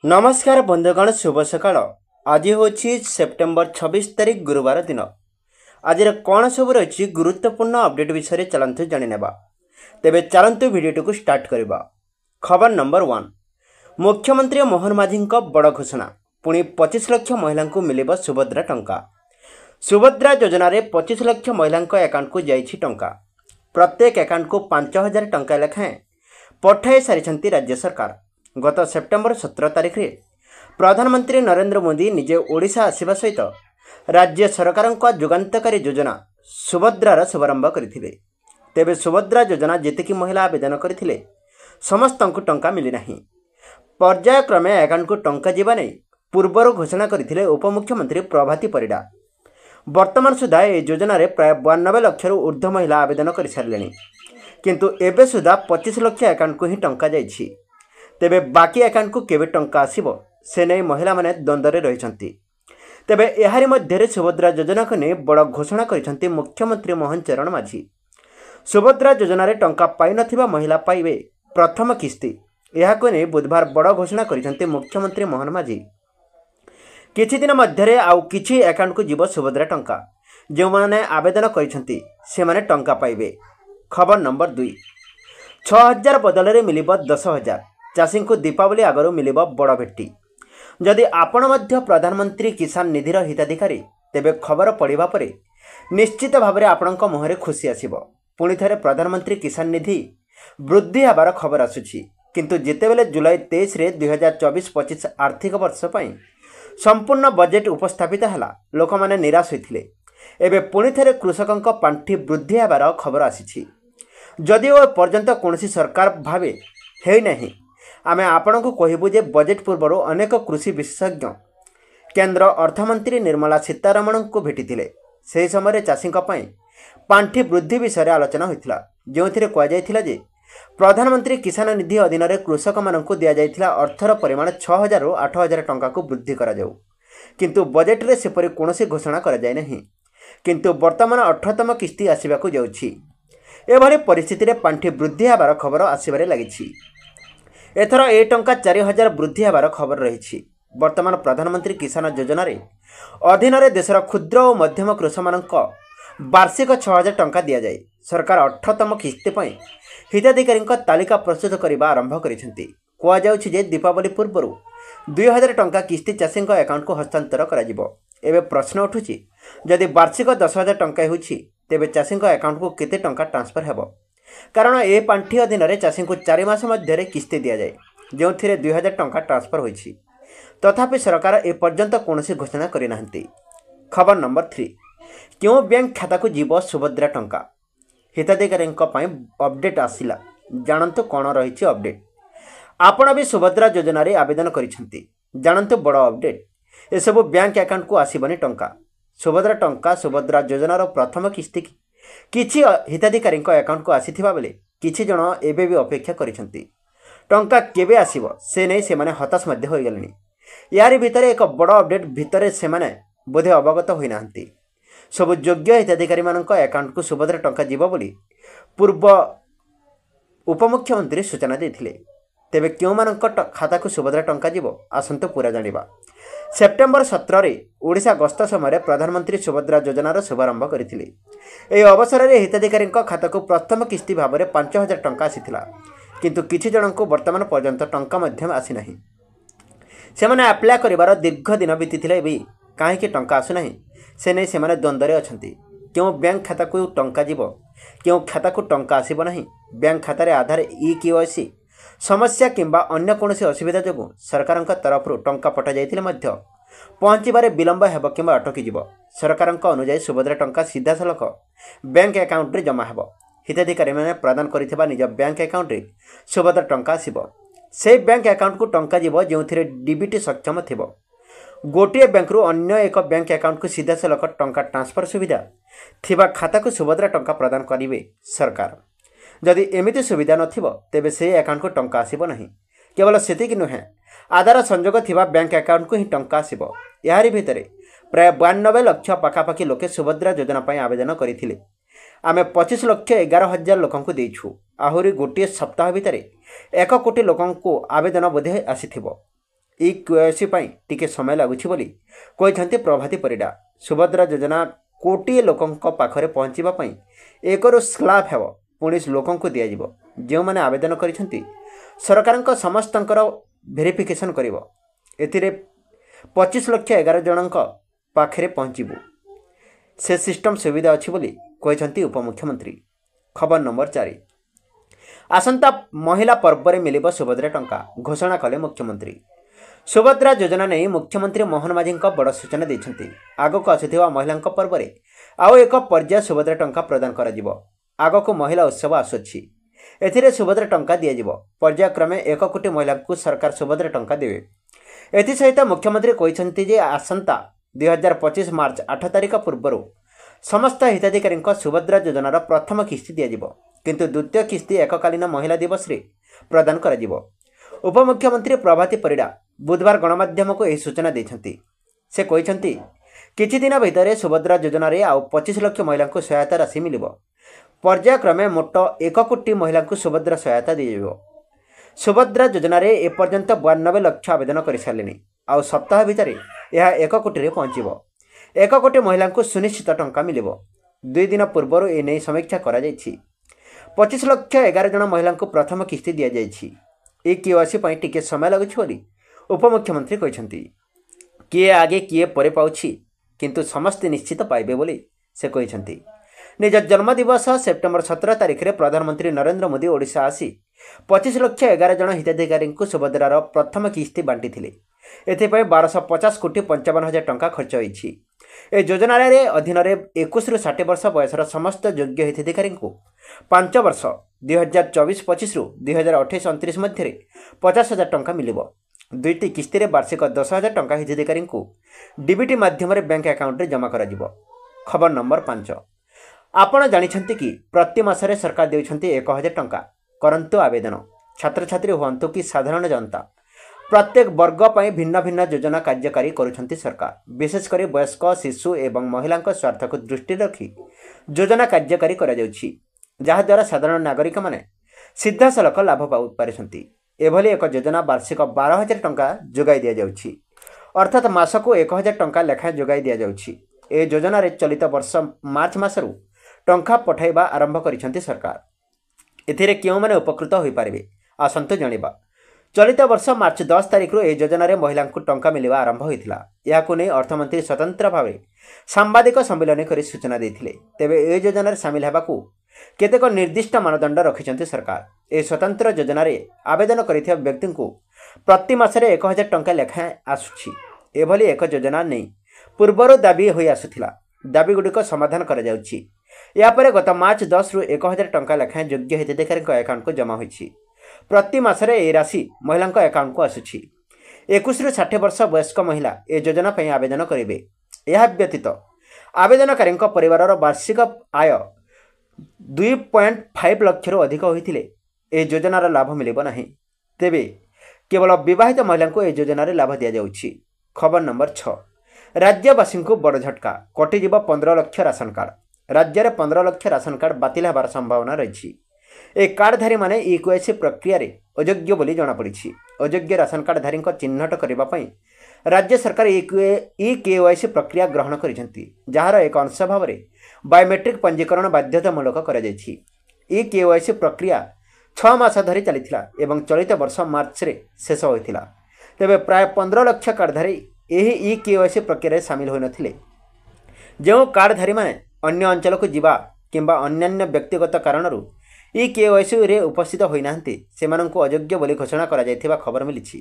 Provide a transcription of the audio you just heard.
ନମସ୍କାର ବନ୍ଧୁଗଣ ଶୁଭ ସକାଳ। ଆଜି ହେଉଛି ସେପ୍ଟେମ୍ବର ଛବିଶ ତାରିଖ ଗୁରୁବାର ଦିନ। ଆଜିର କ'ଣ ସବୁ ରହିଛି ଗୁରୁତ୍ୱପୂର୍ଣ୍ଣ ଅପଡେଟ୍ ବିଷୟରେ ଚାଲନ୍ତୁ ଜାଣିନେବା। ତେବେ ଚାଲନ୍ତୁ ଭିଡ଼ିଓଟିକୁ ଷ୍ଟାର୍ଟ କରିବା। ଖବର ନମ୍ବର ୱାନ୍। ମୁଖ୍ୟମନ୍ତ୍ରୀ ମୋହନ ମାଝୀଙ୍କ ବଡ଼ ଘୋଷଣା। ପୁଣି ପଚିଶ ଲକ୍ଷ ମହିଳାଙ୍କୁ ମିଳିବ ସୁଭଦ୍ରା ଟଙ୍କା। ସୁଭଦ୍ରା ଯୋଜନାରେ ପଚିଶ ଲକ୍ଷ ମହିଳାଙ୍କ ଆକାଉଣ୍ଟକୁ ଯାଇଛି ଟଙ୍କା। ପ୍ରତ୍ୟେକ ଆକାଉଣ୍ଟକୁ ପାଞ୍ଚ ହଜାର ଟଙ୍କା ଲେଖାଏଁ ପଠାଇ ସାରିଛନ୍ତି ରାଜ୍ୟ ସରକାର। ଗତ ସେପ୍ଟେମ୍ବର ସତର ତାରିଖରେ ପ୍ରଧାନମନ୍ତ୍ରୀ ନରେନ୍ଦ୍ର ମୋଦି ନିଜେ ଓଡ଼ିଶା ଆସିବା ସହିତ ରାଜ୍ୟ ସରକାରଙ୍କ ଯୁଗାନ୍ତକାରୀ ଯୋଜନା ସୁଭଦ୍ରାର ଶୁଭାରମ୍ଭ କରିଥିଲେ। ତେବେ ସୁଭଦ୍ରା ଯୋଜନା ଯେତିକି ମହିଳା ଆବେଦନ କରିଥିଲେ ସମସ୍ତଙ୍କୁ ଟଙ୍କା ମିଳିନାହିଁ। ପର୍ଯ୍ୟାୟକ୍ରମେ ଆକାଉଣ୍ଟକୁ ଟଙ୍କା ଯିବା ନେଇ ପୂର୍ବରୁ ଘୋଷଣା କରିଥିଲେ ଉପମୁଖ୍ୟମନ୍ତ୍ରୀ ପ୍ରଭାତୀ ପରିଡ଼ା। ବର୍ତ୍ତମାନ ସୁଦ୍ଧା ଏହି ଯୋଜନାରେ ପ୍ରାୟ ବୟାନବେ ଲକ୍ଷରୁ ଉର୍ଦ୍ଧ୍ୱ ମହିଳା ଆବେଦନ କରିସାରିଲେଣି। କିନ୍ତୁ ଏବେ ସୁଦ୍ଧା ପଚିଶ ଲକ୍ଷ ଆକାଉଣ୍ଟକୁ ହିଁ ଟଙ୍କା ଯାଇଛି। ତେବେ ବାକି ଆକାଉଣ୍ଟକୁ କେବେ ଟଙ୍କା ଆସିବ ସେ ନେଇ ମହିଳାମାନେ ଦ୍ୱନ୍ଦ୍ୱରେ ରହିଛନ୍ତି। ତେବେ ଏହାରି ମଧ୍ୟରେ ସୁଭଦ୍ରା ଯୋଜନାକୁ ନେଇ ବଡ଼ ଘୋଷଣା କରିଛନ୍ତି ମୁଖ୍ୟମନ୍ତ୍ରୀ ମୋହନ ଚରଣ ମାଝୀ। ସୁଭଦ୍ରା ଯୋଜନାରେ ଟଙ୍କା ପାଇନଥିବା ମହିଳା ପାଇବେ ପ୍ରଥମ କିସ୍ତି। ଏହାକୁ ନେଇ ବୁଧବାର ବଡ଼ ଘୋଷଣା କରିଛନ୍ତି ମୁଖ୍ୟମନ୍ତ୍ରୀ ମୋହନ ମାଝୀ। କିଛି ଦିନ ମଧ୍ୟରେ ଆଉ କିଛି ଆକାଉଣ୍ଟକୁ ଯିବ ସୁଭଦ୍ରା ଟଙ୍କା। ଯେଉଁମାନେ ଆବେଦନ କରିଛନ୍ତି ସେମାନେ ଟଙ୍କା ପାଇବେ। ଖବର ନମ୍ବର ଦୁଇ। ଛଅ ହଜାର ବଦଳରେ ମିଳିବ ଦଶ ହଜାର। ଚାଷୀଙ୍କୁ ଦୀପାବଳି ଆଗରୁ ମିଳିବ ବଡ଼ ଭେଟି। ଯଦି ଆପଣ ମଧ୍ୟ ପ୍ରଧାନମନ୍ତ୍ରୀ କିଷାନ ନିଧିର ହିତାଧିକାରୀ ତେବେ ଖବର ପଢ଼ିବା ପରେ ନିଶ୍ଚିତ ଭାବରେ ଆପଣଙ୍କ ମୁହଁରେ ଖୁସି ଆସିବ। ପୁଣି ଥରେ ପ୍ରଧାନମନ୍ତ୍ରୀ କିଷାନ ନିଧି ବୃଦ୍ଧି ହେବାର ଖବର ଆସୁଛି। କିନ୍ତୁ ଯେତେବେଳେ ଜୁଲାଇ ତେଇଶରେ ଦୁଇହଜାର ଚବିଶ ପଚିଶ ଆର୍ଥିକ ବର୍ଷ ପାଇଁ ସମ୍ପୂର୍ଣ୍ଣ ବଜେଟ୍ ଉପସ୍ଥାପିତ ହେଲା ଲୋକମାନେ ନିରାଶ ହୋଇଥିଲେ। ଏବେ ପୁଣି ଥରେ କୃଷକଙ୍କ ପାଣ୍ଠି ବୃଦ୍ଧି ହେବାର ଖବର ଆସିଛି। ଯଦିଓ ଏପର୍ଯ୍ୟନ୍ତ କୌଣସି ସରକାର ଭାବେ ହୋଇନାହିଁ ଆମେ ଆପଣଙ୍କୁ କହିବୁ ଯେ ବଜେଟ୍ ପୂର୍ବରୁ ଅନେକ କୃଷି ବିଶେଷଜ୍ଞ କେନ୍ଦ୍ର ଅର୍ଥମନ୍ତ୍ରୀ ନିର୍ମଳା ସୀତାରମଣଙ୍କୁ ଭେଟିଥିଲେ। ସେହି ସମୟରେ ଚାଷୀଙ୍କ ପାଇଁ ପାଣ୍ଠି ବୃଦ୍ଧି ବିଷୟରେ ଆଲୋଚନା ହୋଇଥିଲା। ଯେଉଁଥିରେ କୁହାଯାଇଥିଲା ଯେ ପ୍ରଧାନମନ୍ତ୍ରୀ କିଷାନ ନିଧି ଅଧୀନରେ କୃଷକମାନଙ୍କୁ ଦିଆଯାଇଥିବା ଅର୍ଥର ପରିମାଣ ଛଅ ହଜାରରୁ ଆଠ ହଜାର ଟଙ୍କାକୁ ବୃଦ୍ଧି କରାଯାଉ। କିନ୍ତୁ ବଜେଟ୍ରେ ସେପରି କୌଣସି ଘୋଷଣା କରାଯାଇ ନାହିଁ। କିନ୍ତୁ ବର୍ତ୍ତମାନ ଅଠରତମ କିସ୍ତି ଆସିବାକୁ ଯାଉଛି। ଏଭଳି ପରିସ୍ଥିତିରେ ପାଣ୍ଠି ବୃଦ୍ଧି ହେବାର ଖବର ଆସିବାରେ ଲାଗିଛି। ଏଥର ଏ ଟଙ୍କା ଚାରି ହଜାର ବୃଦ୍ଧି ହେବାର ଖବର ରହିଛି। ବର୍ତ୍ତମାନ ପ୍ରଧାନମନ୍ତ୍ରୀ କିଷାନ ଯୋଜନାରେ ଅଧୀନରେ ଦେଶର କ୍ଷୁଦ୍ର ଓ ମଧ୍ୟମ କୃଷକମାନଙ୍କ ବାର୍ଷିକ ଛଅ ହଜାର ଟଙ୍କା ଦିଆଯାଏ। ସରକାର ଅଠରତମ କିସ୍ତି ପାଇଁ ହିତାଧିକାରୀଙ୍କ ତାଲିକା ପ୍ରସ୍ତୁତ କରିବା ଆରମ୍ଭ କରିଛନ୍ତି। କୁହାଯାଉଛି ଯେ ଦୀପାବଳି ପୂର୍ବରୁ ଦୁଇ ହଜାର ଟଙ୍କା କିସ୍ତି ଚାଷୀଙ୍କ ଆକାଉଣ୍ଟକୁ ହସ୍ତାନ୍ତର କରାଯିବ। ଏବେ ପ୍ରଶ୍ନ ଉଠୁଛି ଯଦି ବାର୍ଷିକ ଦଶ ହଜାର ଟଙ୍କା ହେଉଛି ତେବେ ଚାଷୀଙ୍କ ଆକାଉଣ୍ଟକୁ କେତେ ଟଙ୍କା ଟ୍ରାନ୍ସଫର ହେବ? କାରଣ ଏ ପାଣ୍ଠି ଅଧୀନରେ ଚାଷୀଙ୍କୁ ଚାରି ମାସ ମଧ୍ୟରେ କିସ୍ତି ଦିଆଯାଏ ଯେଉଁଥିରେ ଦୁଇ ହଜାର ଟଙ୍କା ଟ୍ରାନ୍ସଫର ହୋଇଛି। ତଥାପି ସରକାର ଏପର୍ଯ୍ୟନ୍ତ କୌଣସି ଘୋଷଣା କରିନାହାନ୍ତି। ଖବର ନମ୍ବର ଥ୍ରୀ। କେଉଁ ବ୍ୟାଙ୍କ ଖାତାକୁ ଯିବ ସୁଭଦ୍ରା ଟଙ୍କା? ହିତାଧିକାରୀଙ୍କ ପାଇଁ ଅପଡ଼େଟ୍ ଆସିଲା। ଜାଣନ୍ତୁ କ'ଣ ରହିଛି ଅପଡ଼େଟ୍। ଆପଣ ବି ସୁଭଦ୍ରା ଯୋଜନାରେ ଆବେଦନ କରିଛନ୍ତି। ଜାଣନ୍ତୁ ବଡ଼ ଅପଡ଼େଟ୍। ଏସବୁ ବ୍ୟାଙ୍କ ଆକାଉଣ୍ଟକୁ ଆସିବନି ଟଙ୍କା। ସୁଭଦ୍ରା ଟଙ୍କା ସୁଭଦ୍ରା ଯୋଜନାର ପ୍ରଥମ କିସ୍ତି କିଛି ହିତାଧିକାରୀଙ୍କ ଆକାଉଣ୍ଟକୁ ଆସିଥିବା ବେଳେ କିଛି ଜଣ ଏବେ ବି ଅପେକ୍ଷା କରିଛନ୍ତି। ଟଙ୍କା କେବେ ଆସିବ ସେ ନେଇ ସେମାନେ ହତାଶ ମଧ୍ୟ ହୋଇଗଲେଣି। ଏହାରି ଭିତରେ ଏକ ବଡ଼ ଅପଡ଼େଟ୍ ଭିତରେ ସେମାନେ ବୋଧେ ଅବଗତ ହୋଇନାହାନ୍ତି। ସବୁ ଯୋଗ୍ୟ ହିତାଧିକାରୀମାନଙ୍କ ଆକାଉଣ୍ଟକୁ ସୁଭଦ୍ରା ଟଙ୍କା ଯିବ ବୋଲି ପୂର୍ବ ଉପମୁଖ୍ୟମନ୍ତ୍ରୀ ସୂଚନା ଦେଇଥିଲେ। ତେବେ କେଉଁମାନଙ୍କ ଖାତାକୁ ସୁଭଦ୍ରା ଟଙ୍କା ଯିବ ଆସନ୍ତୁ ପୁରା ଜାଣିବା। ସେପ୍ଟେମ୍ବର ସତରରେ ଓଡ଼ିଶା ଗସ୍ତ ସମୟରେ ପ୍ରଧାନମନ୍ତ୍ରୀ ସୁଭଦ୍ରା ଯୋଜନାର ଶୁଭାରମ୍ଭ କରିଥିଲେ। ଏହି ଅବସରରେ ହିତାଧିକାରୀଙ୍କ ଖାତାକୁ ପ୍ରଥମ କିସ୍ତି ଭାବରେ ପାଞ୍ଚ ହଜାର ଟଙ୍କା ଆସିଥିଲା। କିନ୍ତୁ କିଛି ଜଣଙ୍କୁ ବର୍ତ୍ତମାନ ପର୍ଯ୍ୟନ୍ତ ଟଙ୍କା ମଧ୍ୟ ଆସିନାହିଁ। ସେମାନେ ଆପ୍ଲାଏ କରିବାର ଦୀର୍ଘ ଦିନ ବିତିଥିଲେ ବି କାହିଁକି ଟଙ୍କା ଆସୁନାହିଁ ସେ ନେଇ ସେମାନେ ଦ୍ୱନ୍ଦ୍ୱରେ ଅଛନ୍ତି। କେଉଁ ବ୍ୟାଙ୍କ ଖାତାକୁ ଟଙ୍କା ଯିବ କେଉଁ ଖାତାକୁ ଟଙ୍କା ଆସିବ ନାହିଁ ବ୍ୟାଙ୍କ ଖାତାରେ ଆଧାର ଇ କେ ୱାଇ ସି ସମସ୍ୟା କିମ୍ବା ଅନ୍ୟ କୌଣସି ଅସୁବିଧା ଯୋଗୁଁ ସରକାରଙ୍କ ତରଫରୁ ଟଙ୍କା ପଠାଯାଇଥିଲେ ମଧ୍ୟ ପହଞ୍ଚିବାରେ ବିଳମ୍ବ ହେବ କିମ୍ବା ଅଟକିଯିବ ସରକାରଙ୍କ ଅନୁଯାୟୀ ସୁଭଦ୍ରା ଟଙ୍କା ସିଧାସଳଖ ବ୍ୟାଙ୍କ ଆକାଉଣ୍ଟରେ ଜମା ହେବ ହିତାଧିକାରୀମାନେ ପ୍ରଦାନ କରିଥିବା ନିଜ ବ୍ୟାଙ୍କ ଆକାଉଣ୍ଟରେ ସୁଭଦ୍ରା ଟଙ୍କା ଆସିବ ସେହି ବ୍ୟାଙ୍କ ଆକାଉଣ୍ଟକୁ ଟଙ୍କା ଯିବ ଯେଉଁଥିରେ ଡିବିଟି ସକ୍ଷମ ଥିବ ଗୋଟିଏ ବ୍ୟାଙ୍କରୁ ଅନ୍ୟ ଏକ ବ୍ୟାଙ୍କ ଆକାଉଣ୍ଟକୁ ସିଧାସଳଖ ଟଙ୍କା ଟ୍ରାନ୍ସଫର ସୁବିଧା ଥିବା ଖାତାକୁ ସୁଭଦ୍ରା ଟଙ୍କା ପ୍ରଦାନ କରିବେ ସରକାର ଯଦି ଏମିତି ସୁବିଧା ନଥିବ ତେବେ ସେହି ଆକାଉଣ୍ଟକୁ ଟଙ୍କା ଆସିବ ନାହିଁ। କେବଳ ସେତିକି ନୁହେଁ ଆଧାର ସଂଯୋଗ ଥିବା ବ୍ୟାଙ୍କ ଆକାଉଣ୍ଟକୁ ହିଁ ଟଙ୍କା ଆସିବ। ଏହାରି ଭିତରେ ପ୍ରାୟ ବୟାନବେ ଲକ୍ଷ ପାଖାପାଖି ଲୋକେ ସୁଭଦ୍ରା ଯୋଜନା ପାଇଁ ଆବେଦନ କରିଥିଲେ। ଆମେ ପଚିଶ ଲକ୍ଷ ଏଗାର ହଜାର ଲୋକଙ୍କୁ ଦେଇଛୁ। ଆହୁରି ଗୋଟିଏ ସପ୍ତାହ ଭିତରେ ଏକ କୋଟି ଲୋକଙ୍କୁ ଆବେଦନ ବୋଧେ ଆସିଥିବ। ଇ କେୱାଇସି ପାଇଁ ଟିକେ ସମୟ ଲାଗୁଛି ବୋଲି କହିଛନ୍ତି ପ୍ରଭାତୀ ପରିଡ଼ା। ସୁଭଦ୍ରା ଯୋଜନା କୋଟିଏ ଲୋକଙ୍କ ପାଖରେ ପହଞ୍ଚିବା ପାଇଁ ଏକରୁ ସ୍ଲାବ୍ ହେବ। ପୁଣି ଲୋକଙ୍କୁ ଦିଆଯିବ। ଯେଉଁମାନେ ଆବେଦନ କରିଛନ୍ତି ସରକାରଙ୍କ ସମସ୍ତଙ୍କର ଭେରିଫିକେସନ୍ କରିବ। ଏଥିରେ ପଚିଶ ଲକ୍ଷ ଏଗାର ଜଣଙ୍କ ପାଖରେ ପହଞ୍ଚିବୁ। ସେ ସିଷ୍ଟମ୍ ସୁବିଧା ଅଛି ବୋଲି କହିଛନ୍ତି ଉପମୁଖ୍ୟମନ୍ତ୍ରୀ। ଖବର ନମ୍ବର ଚାରି। ଆସନ୍ତା ମହିଳା ପର୍ବରେ ମିଳିବ ସୁଭଦ୍ରା ଟଙ୍କା ଘୋଷଣା କଲେ ମୁଖ୍ୟମନ୍ତ୍ରୀ। ସୁଭଦ୍ରା ଯୋଜନା ନେଇ ମୁଖ୍ୟମନ୍ତ୍ରୀ ମୋହନ ମାଝୀଙ୍କ ବଡ଼ ସୂଚନା ଦେଇଛନ୍ତି। ଆଗକୁ ଆସୁଥିବା ମହିଳାଙ୍କ ପର୍ବରେ ଆଉ ଏକ ପର୍ଯ୍ୟାୟ ସୁଭଦ୍ରା ଟଙ୍କା ପ୍ରଦାନ କରାଯିବ। ଆଗକୁ ମହିଳା ଉତ୍ସବ ଆସୁଛି। ଏଥିରେ ସୁଭଦ୍ରା ଟଙ୍କା ଦିଆଯିବ। ପର୍ଯ୍ୟାୟକ୍ରମେ ଏକ କୋଟି ମହିଳାଙ୍କୁ ସରକାର ସୁଭଦ୍ରା ଟଙ୍କା ଦେବେ। ଏଥିସହିତ ମୁଖ୍ୟମନ୍ତ୍ରୀ କହିଛନ୍ତି ଯେ ଆସନ୍ତା ଦୁଇହଜାର ପଚିଶ ମାର୍ଚ୍ଚ ଆଠ ତାରିଖ ପୂର୍ବରୁ ସମସ୍ତ ହିତାଧିକାରୀଙ୍କ ସୁଭଦ୍ରା ଯୋଜନାର ପ୍ରଥମ କିସ୍ତି ଦିଆଯିବ। କିନ୍ତୁ ଦ୍ୱିତୀୟ କିସ୍ତି ଏକକାଳୀନ ମହିଳା ଦିବସରେ ପ୍ରଦାନ କରାଯିବ। ଉପମୁଖ୍ୟମନ୍ତ୍ରୀ ପ୍ରଭାତୀ ପରିଡ଼ା ବୁଧବାର ଗଣମାଧ୍ୟମକୁ ଏହି ସୂଚନା ଦେଇଛନ୍ତି। ସେ କହିଛନ୍ତି କିଛି ଦିନ ଭିତରେ ସୁଭଦ୍ରା ଯୋଜନାରେ ଆଉ ପଚିଶ ଲକ୍ଷ ମହିଳାଙ୍କୁ ସହାୟତା ରାଶି ମିଳିବ। ପର୍ଯ୍ୟାୟକ୍ରମେ ମୋଟ ଏକ କୋଟି ମହିଳାଙ୍କୁ ସୁଭଦ୍ରା ସହାୟତା ଦିଆଯିବ। ସୁଭଦ୍ରା ଯୋଜନାରେ ଏପର୍ଯ୍ୟନ୍ତ ବୟାନବେ ଲକ୍ଷ ଆବେଦନ କରିସାରିଲେଣି। ଆଉ ସପ୍ତାହ ଭିତରେ ଏହା ଏକ କୋଟିରେ ପହଞ୍ଚିବ। ଏକ କୋଟି ମହିଳାଙ୍କୁ ସୁନିଶ୍ଚିତ ଟଙ୍କା ମିଳିବ। ଦୁଇ ଦିନ ପୂର୍ବରୁ ଏ ନେଇ ସମୀକ୍ଷା କରାଯାଇଛି। ପଚିଶ ଲକ୍ଷ ଏଗାର ଜଣ ମହିଳାଙ୍କୁ ପ୍ରଥମ କିସ୍ତି ଦିଆଯାଇଛି। ଏ କେୱାଇସି ପାଇଁ ଟିକିଏ ସମୟ ଲାଗୁଛି ବୋଲି ଉପମୁଖ୍ୟମନ୍ତ୍ରୀ କହିଛନ୍ତି। କିଏ ଆଗେ କିଏ ପରେ ପାଉଛି କିନ୍ତୁ ସମସ୍ତେ ନିଶ୍ଚିତ ପାଇବେ ବୋଲି ସେ କହିଛନ୍ତି। ନିଜ ଜନ୍ମଦିବସ ସେପ୍ଟେମ୍ବର ସତର ତାରିଖରେ ପ୍ରଧାନମନ୍ତ୍ରୀ ନରେନ୍ଦ୍ର ମୋଦି ଓଡ଼ିଶା ଆସି ପଚିଶ ଲକ୍ଷ ଏଗାର ଜଣ ହିତାଧିକାରୀଙ୍କୁ ସୁଭଦ୍ରାର ପ୍ରଥମ କିସ୍ତି ବାଣ୍ଟିଥିଲେ। ଏଥିପାଇଁ ବାରଶହ ପଚାଶ କୋଟି ପଞ୍ଚାବନ ହଜାର ଟଙ୍କା ଖର୍ଚ୍ଚ ହୋଇଛି। ଏ ଯୋଜନାରେ ଅଧୀନରେ ଏକୋଇଶରୁ ଷାଠିଏ ବର୍ଷ ବୟସର ସମସ୍ତ ଯୋଗ୍ୟ ହିତାଧିକାରୀଙ୍କୁ ପାଞ୍ଚ ବର୍ଷ ଦୁଇହଜାର ଚବିଶ ପଚିଶରୁ ଦୁଇହଜାର ଅଠେଇଶ ଅଣତିରିଶ ମଧ୍ୟରେ ପଚାଶ ହଜାର ଟଙ୍କା ମିଳିବ। ଦୁଇଟି କିସ୍ତିରେ ବାର୍ଷିକ ଦଶ ହଜାର ଟଙ୍କା ହିତାଧିକାରୀଙ୍କୁ ଡିବିଟି ମାଧ୍ୟମରେ ବ୍ୟାଙ୍କ ଆକାଉଣ୍ଟରେ ଜମା କରାଯିବ। ଖବର ନମ୍ବର ପାଞ୍ଚ। ଆପଣ ଜାଣିଛନ୍ତି କି ପ୍ରତି ମାସରେ ସରକାର ଦେଉଛନ୍ତି ଏକ ହଜାର ଟଙ୍କା କରନ୍ତୁ ଆବେଦନ। ଛାତ୍ରଛାତ୍ରୀ ହୁଅନ୍ତୁ କି ସାଧାରଣ ଜନତା ପ୍ରତ୍ୟେକ ବର୍ଗ ପାଇଁ ଭିନ୍ନ ଭିନ୍ନ ଯୋଜନା କାର୍ଯ୍ୟକାରୀ କରୁଛନ୍ତି ସରକାର। ବିଶେଷ କରି ବୟସ୍କ ଶିଶୁ ଏବଂ ମହିଳାଙ୍କ ସ୍ୱାର୍ଥକୁ ଦୃଷ୍ଟିରେ ରଖି ଯୋଜନା କାର୍ଯ୍ୟକାରୀ କରାଯାଉଛି ଯାହାଦ୍ୱାରା ସାଧାରଣ ନାଗରିକମାନେ ସିଧାସଳଖ ଲାଭ ପାଇପାରୁଛନ୍ତି ଏଭଳି ଏକ ଯୋଜନା ବାର୍ଷିକ ବାର ହଜାର ଟଙ୍କା ଯୋଗାଇ ଦିଆଯାଉଛି। ଅର୍ଥାତ୍ ମାସକୁ ଏକ ହଜାର ଟଙ୍କା ଲେଖାଏଁ ଯୋଗାଇ ଦିଆଯାଉଛି। ଏ ଯୋଜନାରେ ଚଳିତ ବର୍ଷ ମାର୍ଚ୍ଚ ମାସରୁ ଟଙ୍କା ପଠାଇବା ଆରମ୍ଭ କରିଛନ୍ତି ସରକାର। ଏଥିରେ କେଉଁମାନେ ଉପକୃତ ହୋଇପାରିବେ ଆସନ୍ତୁ ଜାଣିବା। ଚଳିତ ବର୍ଷ ମାର୍ଚ୍ଚ ଦଶ ତାରିଖରୁ ଏହି ଯୋଜନାରେ ମହିଳାଙ୍କୁ ଟଙ୍କା ମିଳିବା ଆରମ୍ଭ ହୋଇଥିଲା। ଏହାକୁ ନେଇ ଅର୍ଥମନ୍ତ୍ରୀ ସ୍ୱତନ୍ତ୍ର ଭାବେ ସାମ୍ବାଦିକ ସମ୍ମିଳନୀ କରି ସୂଚନା ଦେଇଥିଲେ। ତେବେ ଏହି ଯୋଜନାରେ ସାମିଲ ହେବାକୁ କେତେକ ନିର୍ଦ୍ଦିଷ୍ଟ ମାନଦଣ୍ଡ ରଖିଛନ୍ତି ସରକାର। ଏହି ସ୍ୱତନ୍ତ୍ର ଯୋଜନାରେ ଆବେଦନ କରିଥିବା ବ୍ୟକ୍ତିଙ୍କୁ ପ୍ରତି ମାସରେ ଏକ ହଜାର ଟଙ୍କା ଲେଖାଏଁ ଆସୁଛି। ଏଭଳି ଏକ ଯୋଜନା ନେଇ ପୂର୍ବରୁ ଦାବି ହୋଇ ଆସୁଥିଲା। ଦାବିଗୁଡ଼ିକ ସମାଧାନ କରାଯାଉଛି। ଏହାପରେ ଗତ ମାର୍ଚ୍ଚ ଦଶରୁ ଏକ ହଜାର ଟଙ୍କା ଲେଖାଏଁ ଯୋଗ୍ୟ ହିତାଧିକାରୀଙ୍କ ଆକାଉଣ୍ଟକୁ ଜମା ହୋଇଛି। ପ୍ରତି ମାସରେ ଏହି ରାଶି ମହିଳାଙ୍କ ଆକାଉଣ୍ଟକୁ ଆସୁଛି। ଏକୋଇଶରୁ ଷାଠିଏ ବର୍ଷ ବୟସ୍କ ମହିଳା ଏ ଯୋଜନା ପାଇଁ ଆବେଦନ କରିବେ। ଏହା ବ୍ୟତୀତ ଆବେଦନକାରୀଙ୍କ ପରିବାରର ବାର୍ଷିକ ଆୟ ଦୁଇ ପଏଣ୍ଟ ଫାଇଭ ଲକ୍ଷରୁ ଅଧିକ ହୋଇଥିଲେ। ଏହି ଯୋଜନାର ଲାଭ ମିଳିବ ନାହିଁ। ତେବେ କେବଳ ବିବାହିତ ମହିଳାଙ୍କୁ ଏହି ଯୋଜନାରେ ଲାଭ ଦିଆଯାଉଛି। ଖବର ନମ୍ବର ଛଅ। ରାଜ୍ୟବାସୀଙ୍କୁ ବଡ଼ ଝଟକା। କଟିଯିବ ପନ୍ଦର ଲକ୍ଷ ରାସନ କାର୍ଡ଼। ରାଜ୍ୟରେ ପନ୍ଦର ଲକ୍ଷ ରାସନ କାର୍ଡ଼ ବାତିଲ ହେବାର ସମ୍ଭାବନା ରହିଛି। ଏ କାର୍ଡ଼ଧାରୀମାନେ ଇ କେୱାଇସି ପ୍ରକ୍ରିୟାରେ ଅଯୋଗ୍ୟ ବୋଲି ଜଣାପଡ଼ିଛି। ଅଯୋଗ୍ୟ ରାସନ କାର୍ଡ଼ଧାରୀଙ୍କ ଚିହ୍ନଟ କରିବା ପାଇଁ ରାଜ୍ୟ ସରକାର ଇ କେୱାଇସି ପ୍ରକ୍ରିୟା ଗ୍ରହଣ କରିଛନ୍ତି ଯାହାର ଏକ ଅଂଶ ଭାବରେ ବାୟୋମେଟ୍ରିକ୍ ପଞ୍ଜୀକରଣ ବାଧ୍ୟତାମୂଳକ କରାଯାଇଛି। ଇ କେୱାଇସି ପ୍ରକ୍ରିୟା ଛଅ ମାସ ଧରି ଚାଲିଥିଲା ଏବଂ ଚଳିତ ବର୍ଷ ମାର୍ଚ୍ଚରେ ଶେଷ ହୋଇଥିଲା। ତେବେ ପ୍ରାୟ ପନ୍ଦର ଲକ୍ଷ କାର୍ଡ଼ଧାରୀ ଏହି ଇ କେୱାଇସି ପ୍ରକ୍ରିୟାରେ ସାମିଲ ହୋଇନଥିଲେ। ଯେଉଁ କାର୍ଡ଼ଧାରୀମାନେ ଅନ୍ୟ ଅଞ୍ଚଳକୁ ଯିବା କିମ୍ବା ଅନ୍ୟାନ୍ୟ ବ୍ୟକ୍ତିଗତ କାରଣରୁ ଇ କେୱାଇସିରେ ଉପସ୍ଥିତ ହୋଇନାହାନ୍ତି ସେମାନଙ୍କୁ ଅଯୋଗ୍ୟ ବୋଲି ଘୋଷଣା କରାଯାଇଥିବା ଖବର ମିଳିଛି।